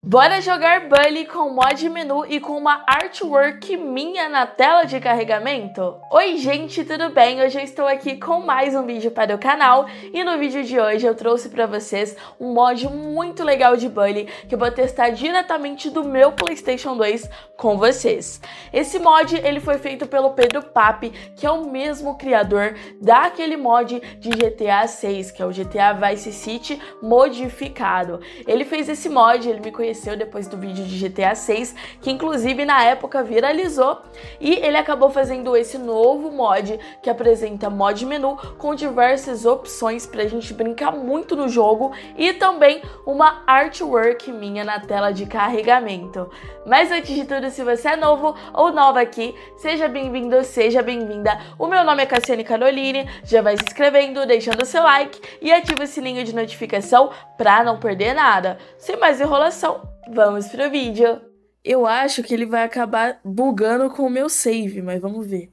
Bora jogar Bully com mod menu e com uma artwork minha na tela de carregamento? Oi gente, tudo bem? Hoje eu estou aqui com mais um vídeo para o canal e no vídeo de hoje eu trouxe para vocês um mod muito legal de Bully que eu vou testar diretamente do meu Playstation 2 com vocês. Esse mod ele foi feito pelo Pedro Papi, que é o mesmo criador daquele mod de GTA 6, que é o GTA Vice City modificado. Ele fez esse mod, ele me conheceu aconteceu depois do vídeo de GTA 6, que inclusive na época viralizou, e ele acabou fazendo esse novo mod que apresenta mod menu com diversas opções pra gente brincar muito no jogo e também uma artwork minha na tela de carregamento. Mas antes de tudo, se você é novo ou nova aqui, seja bem-vindo, seja bem-vinda. O meu nome é Cassiane Caroline, já vai se inscrevendo, deixando seu like e ativa o sininho de notificação pra não perder nada. Sem mais enrolação, Vamos pro vídeo. Eu acho que ele vai acabar bugando com o meu save, mas vamos ver.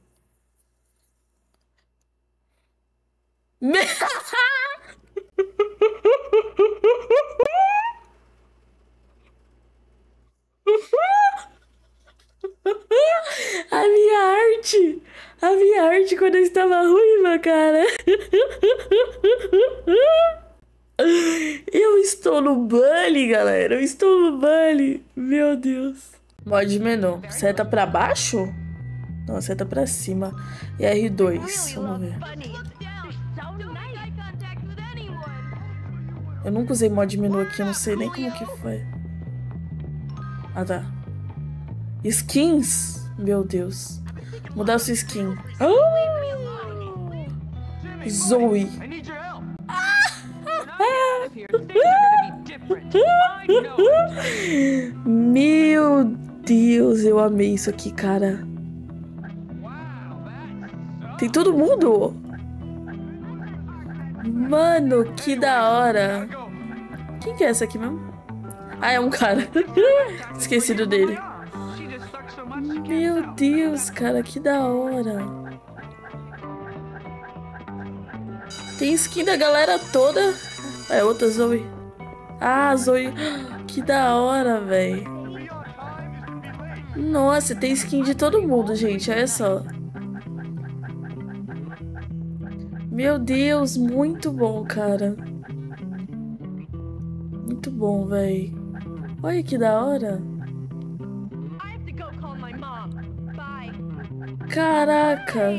A minha arte! A minha arte quando eu estava ruiva, cara! Eu estou no Bully, galera. Eu estou no Bully. Meu Deus. Mod menu. Seta pra baixo? Não, seta pra cima. E R2. Vamos ver. Eu nunca usei mod menu aqui. Eu não sei nem como que foi. Ah, tá. Skins? Meu Deus. Mudar sua skin. Oh! Zoe. Meu Deus, eu amei isso aqui, cara. Tem todo mundo? Mano, que da hora. Quem que é essa aqui mesmo? Ah, é um cara. Esquecido dele. Meu Deus, cara, que da hora. Tem skin da galera toda. É outra Zoe. Ah, Zoe. Que da hora, velho. Nossa, tem skin de todo mundo, gente. Olha só. Meu Deus, muito bom, cara. Muito bom, velho. Olha que da hora. Caraca.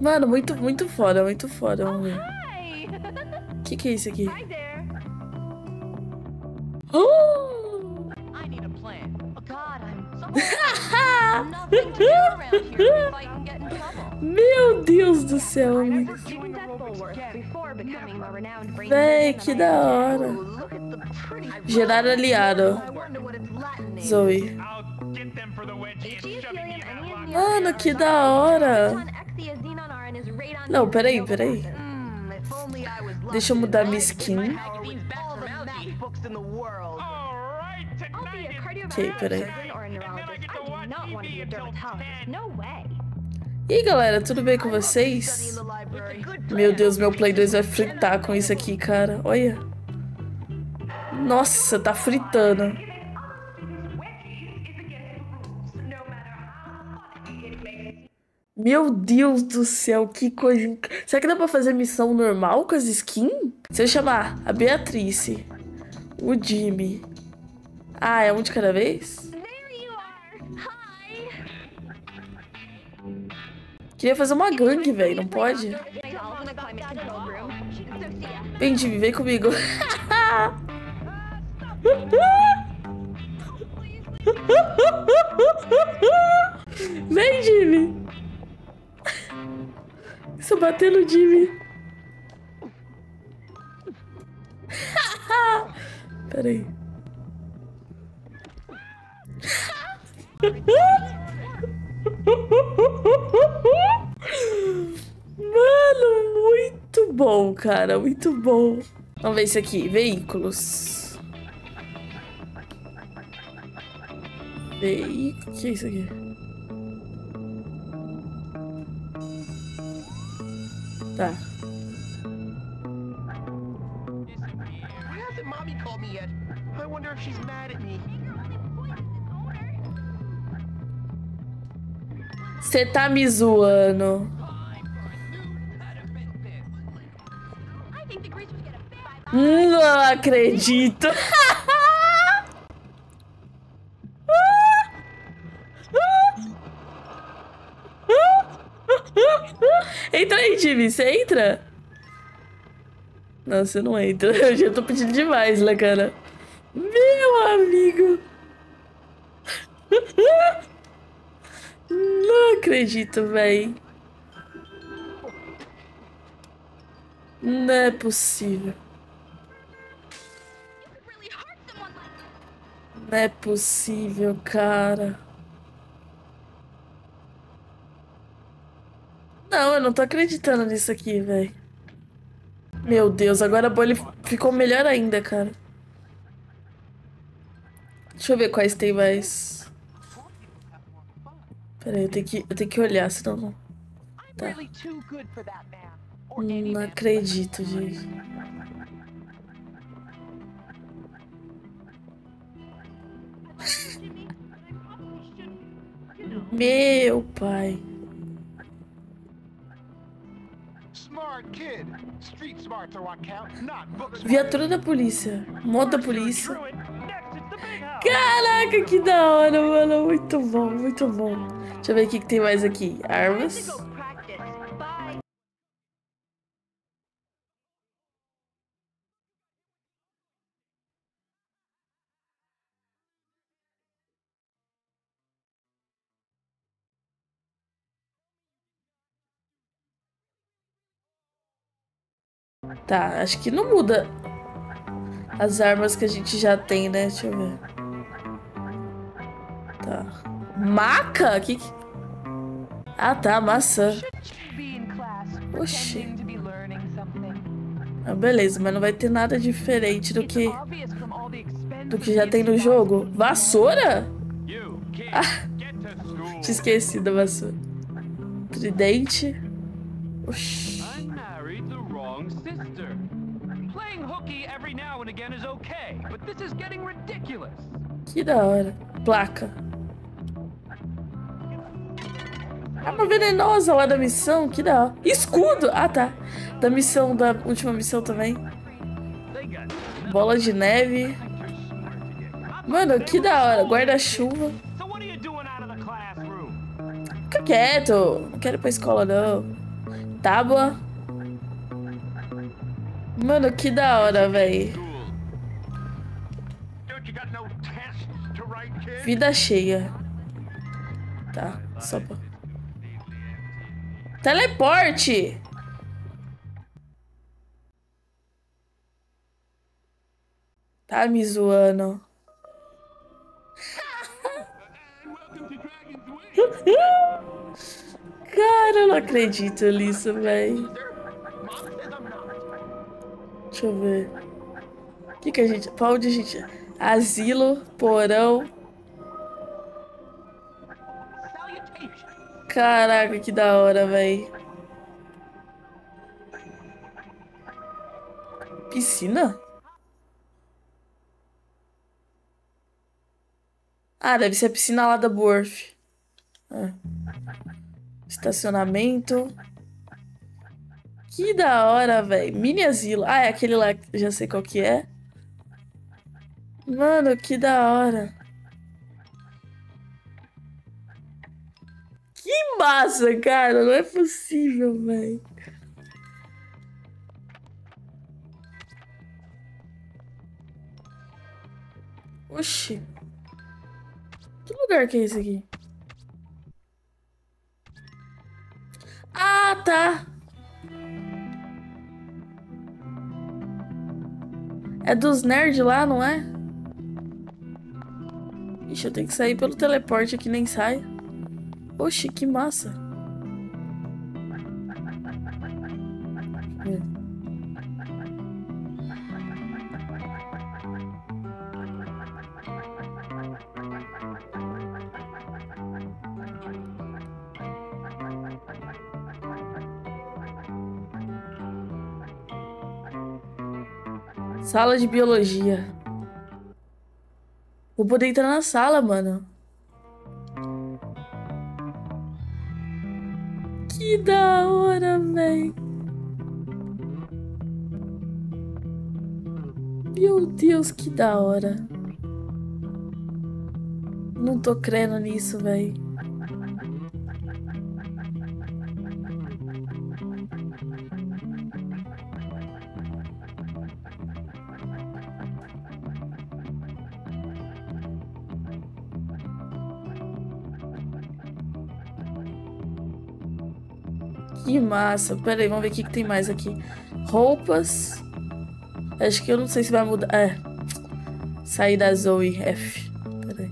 Mano, muito, muito foda, muito foda. Vamos ver. O que, que é isso aqui? Oh! Meu Deus do céu. Véi, que da hora. Gerar aliado. Zoe. Mano, que da hora. Não, peraí, peraí. Deixa eu mudar minha skin. Ok, peraí. E aí, galera, tudo bem com vocês? Meu Deus, meu Play 2 vai fritar com isso aqui, cara. Olha. Nossa, tá fritando. Meu Deus do céu, que coisa. Será que dá pra fazer missão normal com as skins? Se eu chamar a Beatrice, o Jimmy. Ah, é um de cada vez? Queria fazer uma gangue, velho, não pode? Vem, Jimmy, vem comigo. Vem, Jimmy. Bater no Jimmy. Peraí. Mano, muito bom, cara. Muito bom. Vamos ver isso aqui. Veículos. Veículo. O que é isso aqui? Me. Você tá me zoando. Não acredito. Time. Você entra? Não, você não entra. Eu já tô pedindo demais, né, cara? Meu amigo. Não acredito, véi. Não é possível. Não é possível, cara. Não, eu não tô acreditando nisso aqui, velho. Meu Deus, agora a bolha ficou melhor ainda, cara. Deixa eu ver quais tem mais. Pera aí, eu tenho que, eu tenho que olhar, senão não... Tá. Não acredito, gente. Meu pai. Viatura da polícia. Moto da polícia. Caraca, que da hora, mano. Muito bom, muito bom. Deixa eu ver o que, que tem mais aqui. Armas. Tá, acho que não muda as armas que a gente já tem, né? Deixa eu ver. Tá. Maca? Que que... Ah, tá, maçã. Oxi. Ah, beleza, mas não vai ter nada diferente do que do que já tem no jogo. Vassoura? Ah, tinha esquecido da vassoura. Tridente. Oxi. Que da hora. Placa. Arma venenosa lá da missão. Que da hora. Escudo. Ah, tá. Da missão, da última missão também. Bola de neve. Mano, que da hora. Guarda-chuva. Fica quieto. Não quero ir pra escola, não. Tábua. Mano, que da hora, velho. Vida cheia. Tá, só pra... Teleporte! Tá me zoando. Cara, eu não acredito nisso, velho. Deixa eu ver. O que, que a gente. Pra onde a gente. Asilo, porão. Caraca, que da hora, véi. Piscina? Ah, deve ser a piscina lá da Borf. Ah. Estacionamento. Que da hora, velho. Mini asilo. Ah, é aquele lá, já sei qual que é. Mano, que da hora. Que massa, cara. Não é possível, velho. Oxi. Que lugar que é esse aqui? Ah, tá. É dos nerds lá, não é? Ixi, eu tenho que sair pelo teleporte aqui, nem sai. Oxi, que massa. Sala de biologia. Vou poder entrar na sala, mano. Que da hora, véi. Meu Deus, que da hora. Não tô crendo nisso, véi. Que massa. Pera aí, vamos ver o que, que tem mais aqui. Roupas. Acho que eu não sei se vai mudar. É. Sair da Zoe F. Pera aí.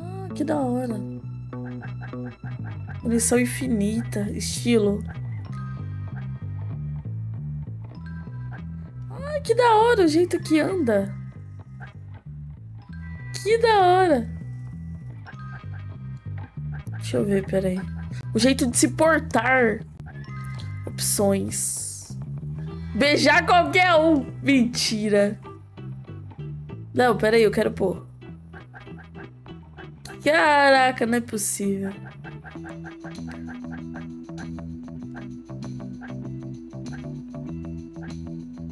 Ah, que da hora. Munição infinita. Estilo. Ah, que da hora o jeito que anda. Que da hora. Deixa eu ver, peraí. O jeito de se portar. Opções. Beijar qualquer um. Mentira. Não, peraí, eu quero pôr. Caraca, não é possível.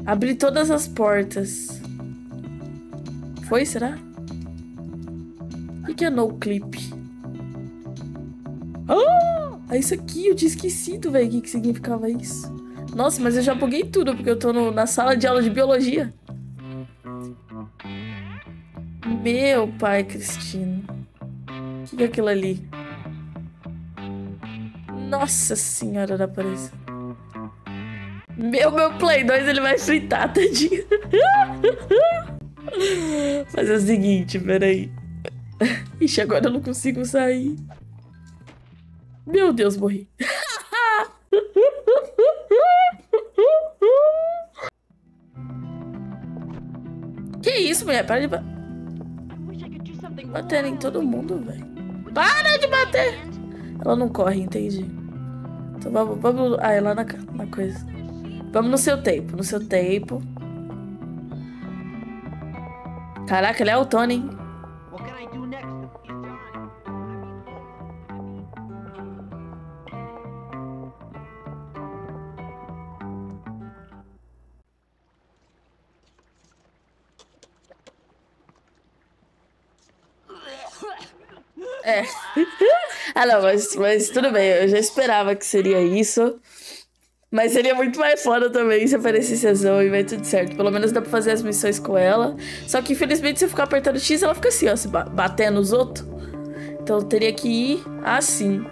Abrir todas as portas. Foi, será? O que é no clip? Ah! Isso aqui, eu tinha esquecido, velho, o que, que significava isso. Nossa, mas eu já buguei tudo, porque eu tô no, na sala de aula de biologia. Meu pai, Cristina. O que, que é aquilo ali? Nossa senhora da aparência. Meu, meu Play 2, ele vai fritar, tadinho. Mas é o seguinte, peraí. Ixi, agora eu não consigo sair. Meu Deus, morri. que isso, mulher? Para de ba bater em todo mundo, velho. Para de bater! Ela não corre, entendi. Então vamos, vamos. Ah, é lá na, na coisa. Vamos no seu tempo, no seu tempo. Caraca, ele é o Tony, hein? É. ah, não, mas, mas tudo bem, eu já esperava que seria isso. Mas seria muito mais foda também se aparecesse a Zoe, vai tudo certo. Pelo menos dá pra fazer as missões com ela. Só que infelizmente se eu ficar apertando X, ela fica assim, ó, se batendo nos outros. Então eu teria que ir assim.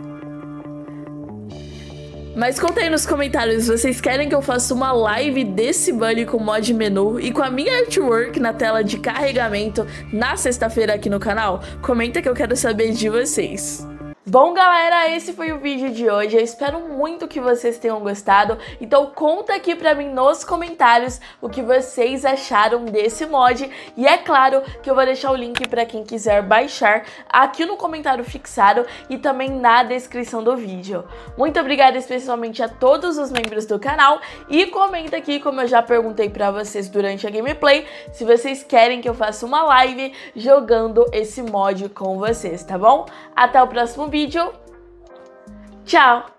Mas conta aí nos comentários, vocês querem que eu faça uma live desse bunny com mod menu e com a minha artwork na tela de carregamento na sexta-feira aqui no canal? Comenta que eu quero saber de vocês. Bom, galera, esse foi o vídeo de hoje. Eu espero muito que vocês tenham gostado. Então conta aqui pra mim nos comentários o que vocês acharam desse mod. E é claro que eu vou deixar o link pra quem quiser baixar aqui no comentário fixado e também na descrição do vídeo. Muito obrigada especialmente a todos os membros do canal. E comenta aqui, como eu já perguntei pra vocês durante a gameplay, se vocês querem que eu faça uma live jogando esse mod com vocês, tá bom? Até o próximo vídeo vídeo. Tchau!